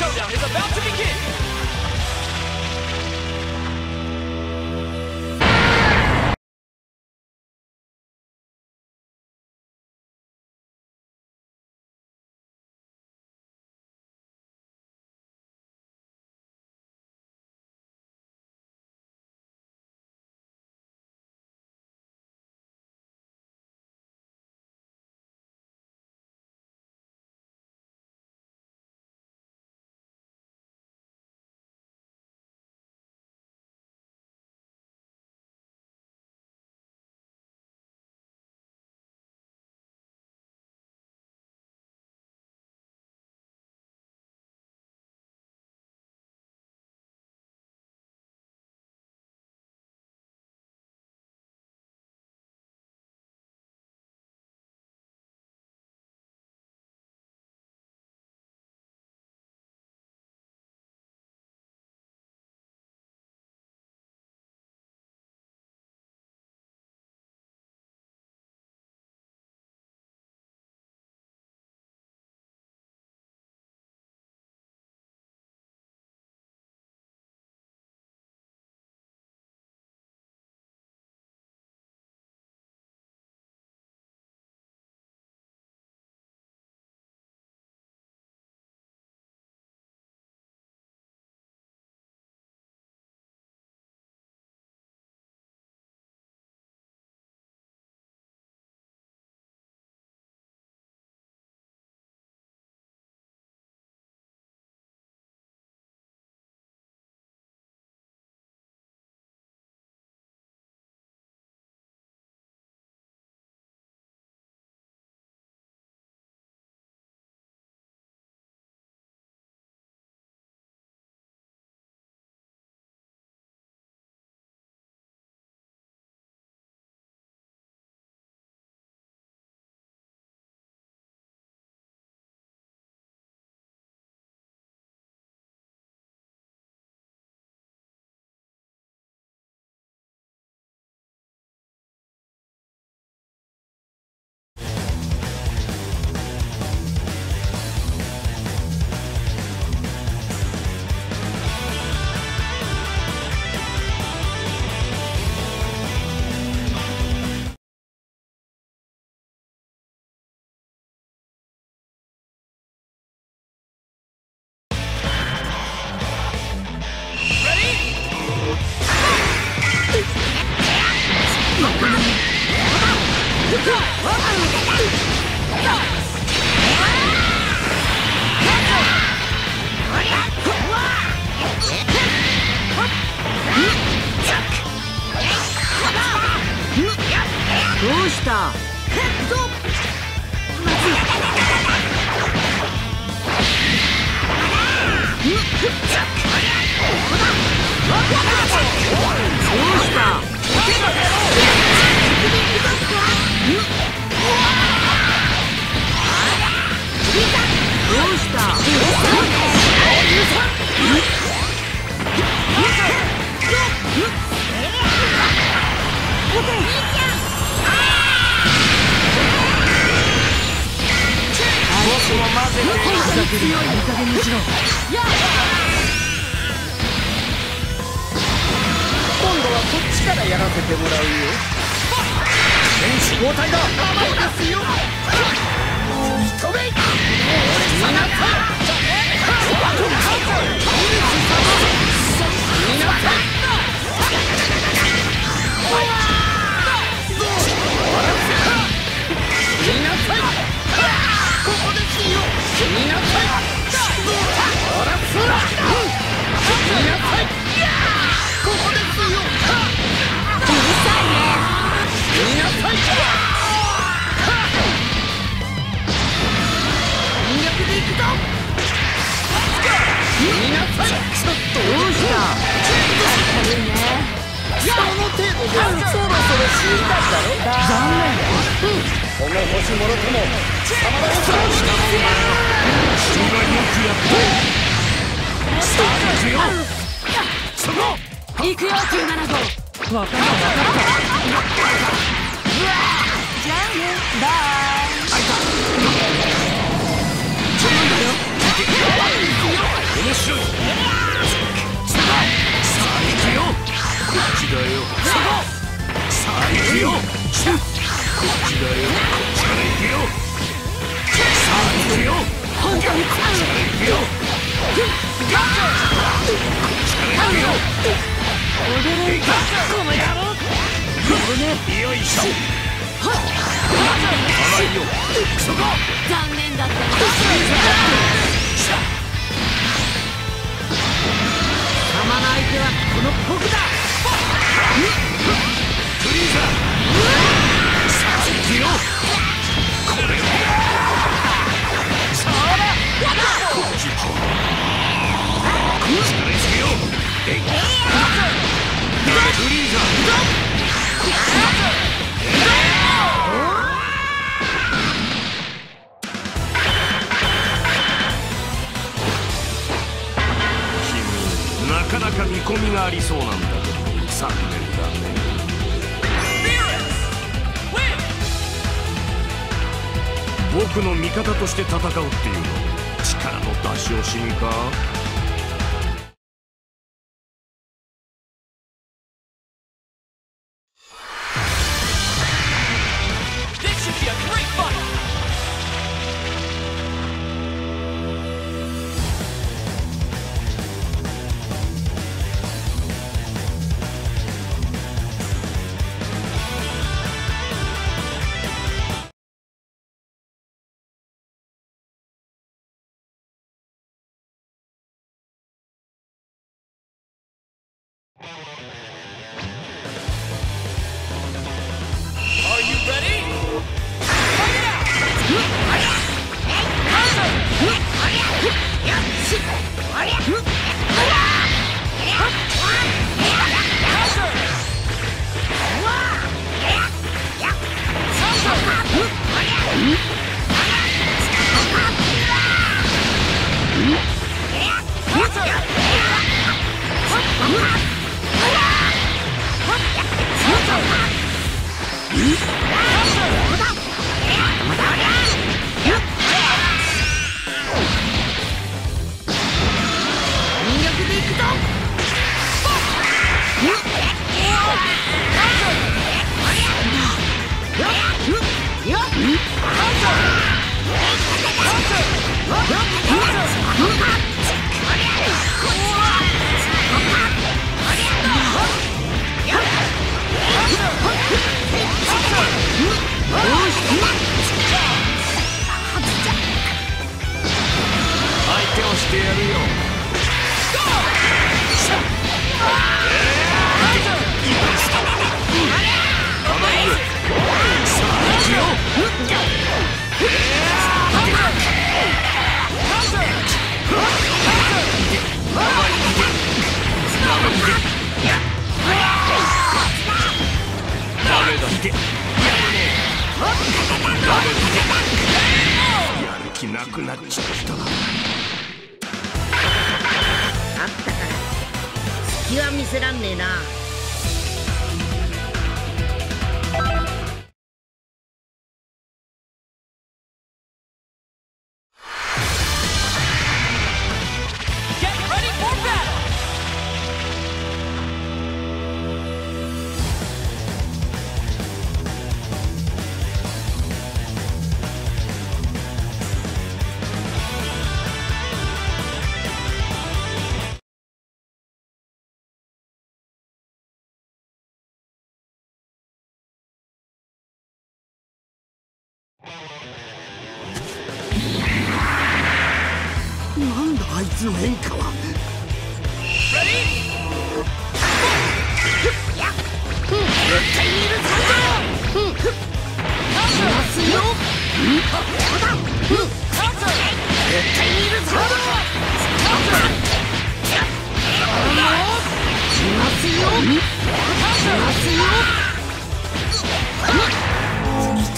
showdown is about to begin! どうした？どうした？からやらせてもらうよ。交代だ甘いですよ認め俺さなか君のしい残念だこの星もろともし君よくやったくよそこ行くよかったかったじゃあねバイい面白い。さあ行くよそこ行くよ。こっちだよ。こっちから行くよ。さあ行くよ。こっちから行くよ。こっちから行くよ。驚いたこの野郎よ。いしょ甘いよ。そこ残念だったな貴様の相手はこの僕だなかなか見込みがありそうなんだけど残念だね。僕の味方として戦うっていうの。力の出し惜しみか？Yeah! してやるねやる気なくなっちゃったあったから隙は見せらんねえな。なんだあいつの変化は。Ready?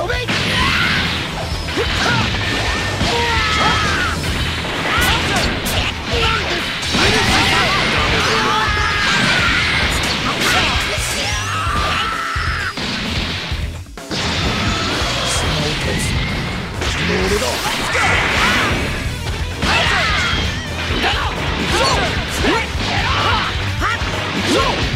俺 Go!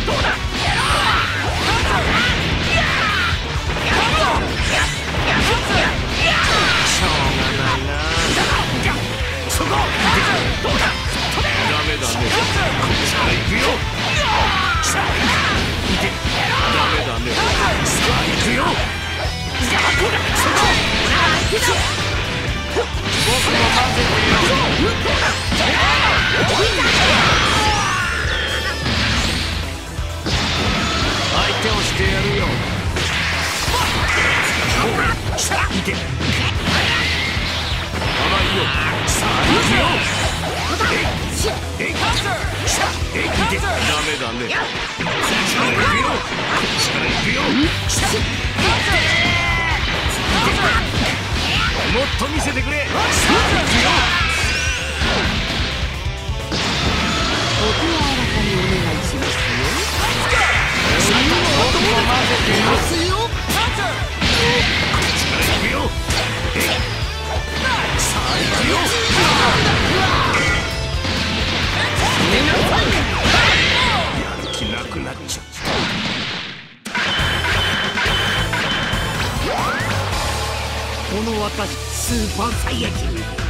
ダメだね。もっと見せてくれ。勝負だよ僕はあなたにお願いしますよ。四方パーサ。